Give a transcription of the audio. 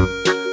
you.